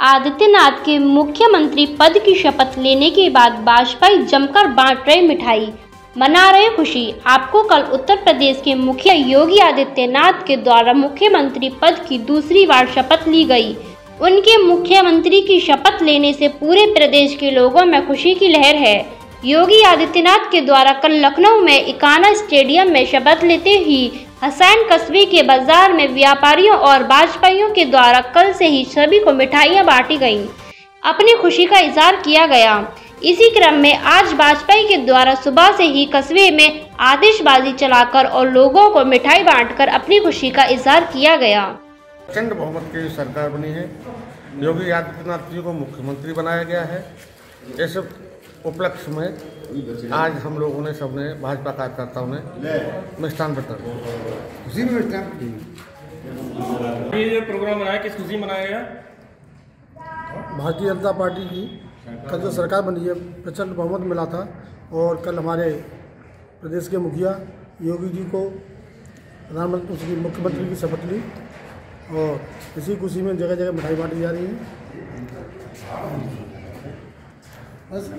आदित्यनाथ के मुख्यमंत्री पद की शपथ लेने के बाद वाजपेयी जमकर बांट रहे मिठाई। मना रहे खुशी। आपको कल उत्तर प्रदेश के मुखिया योगी आदित्यनाथ के द्वारा मुख्यमंत्री पद की दूसरी बार शपथ ली गई। उनके मुख्यमंत्री की शपथ लेने से पूरे प्रदेश के लोगों में खुशी की लहर है। योगी आदित्यनाथ के द्वारा कल लखनऊ में इकाना स्टेडियम में शपथ लेते ही हसैन कस्बे के बाज़ार में व्यापारियों और वाजपेयियों के द्वारा कल से ही सभी को मिठाइयाँ बांटी गईं। अपनी खुशी का इजहार किया गया। इसी क्रम में आज वाजपेयी के द्वारा सुबह से ही कस्बे में आतिशबाजी चलाकर और लोगों को मिठाई बांटकर अपनी खुशी का इजहार किया गया। प्रचंड बहुमत की सरकार बनी है। योगी आदित्यनाथ जी को मुख्यमंत्री बनाया गया है। इस उपलक्ष्य में आज हम लोगों ने सबने भाजपा कार्यकर्ताओं ने मिष्ठान वितरण खुशी में मिलता ये जो प्रोग्राम बनाया किस खुशी मनाया गया? भारतीय जनता पार्टी की कल जो सरकार बनी है प्रचंड बहुमत मिला था और कल हमारे प्रदेश के मुखिया योगी जी को प्रधानमंत्री उसकी मुख्यमंत्री की शपथ ली और इसी खुशी में जगह जगह मिठाई बांटी जा रही है। बस।